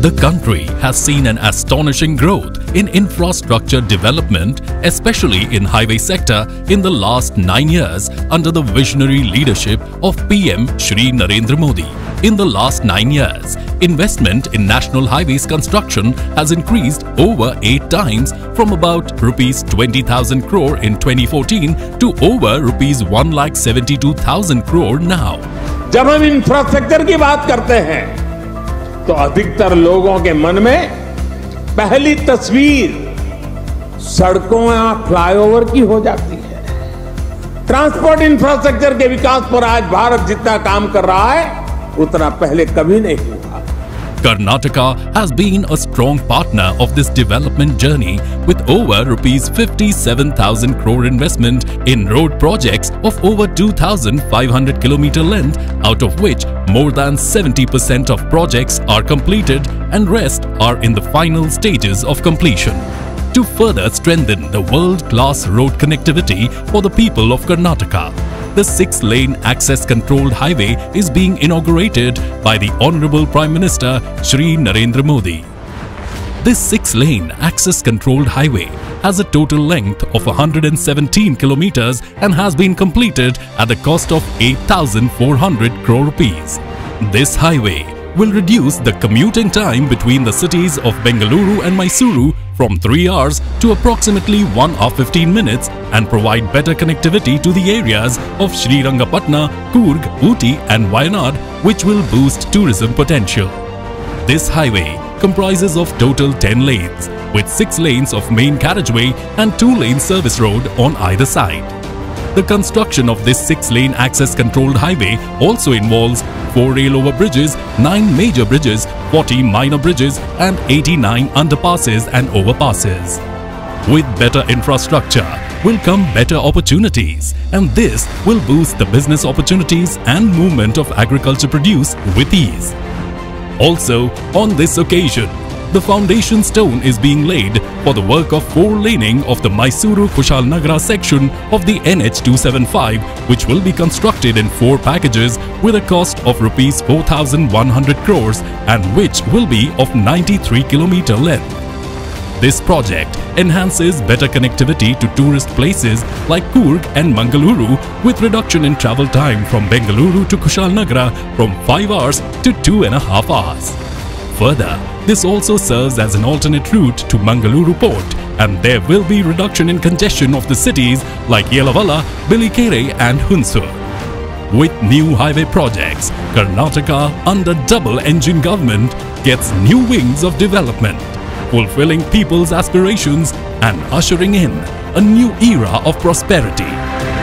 The country has seen an astonishing growth in infrastructure development, especially in highway sector in the last 9 years under the visionary leadership of PM Shri Narendra Modi. In the last 9 years, investment in national highways construction has increased over 8 times from about rupees 20000 crore in 2014 to over rupees 1,72,000 crore now. जब हम infrastructure की बात करते हैं तो अधिकतर लोगों के मन में पहली तस्वीर सड़कों या फ्लाईओवर की हो जाती है। ट्रांसपोर्ट इंफ्रास्ट्रक्चर के विकास पर आज भारत जितना काम कर रहा है, उतना पहले कभी नहीं हुआ। Karnataka has been a strong partner of this development journey with over rupees 57,000 crore investment in road projects of over 2,500 kilometer length, out of which more than 70% of projects are completed and rest are in the final stages of completion. To further strengthen the world-class road connectivity for the people of Karnataka, the six-lane access-controlled highway is being inaugurated by the Honorable Prime Minister Shri Narendra Modi. This six-lane access-controlled highway has a total length of 117 kilometers and has been completed at the cost of 8,400 crore rupees. This highway will reduce the commuting time between the cities of Bengaluru and Mysuru from 3 hours to approximately 1 hour 15 minutes and provide better connectivity to the areas of Srirangapatna, Coorg, Ooty and Wayanad which will boost tourism potential. This highway comprises of total 10 lanes with 6 lanes of main carriageway and 2 lane service road on either side. The construction of this 6-lane access-controlled highway also involves 4 rail-over bridges, 9 major bridges, 40 minor bridges and 89 underpasses and overpasses. With better infrastructure will come better opportunities and this will boost the business opportunities and movement of agriculture produce with ease. Also, on this occasion, the foundation stone is being laid for the work of four laning of the Mysuru Kushalnagar section of the NH275 which will be constructed in four packages with a cost of rupees 4100 crores and which will be of 93 kilometer length. This project enhances better connectivity to tourist places like Coorg and Mangaluru with reduction in travel time from Bengaluru to Kushalnagar from 5 hours to 2.5 hours. Further, this also serves as an alternate route to Mangaluru port and there will be reduction in congestion of the cities like Yelavala, Bilikere and Hunsur. With new highway projects, Karnataka under double engine government gets new wings of development, fulfilling people's aspirations and ushering in a new era of prosperity.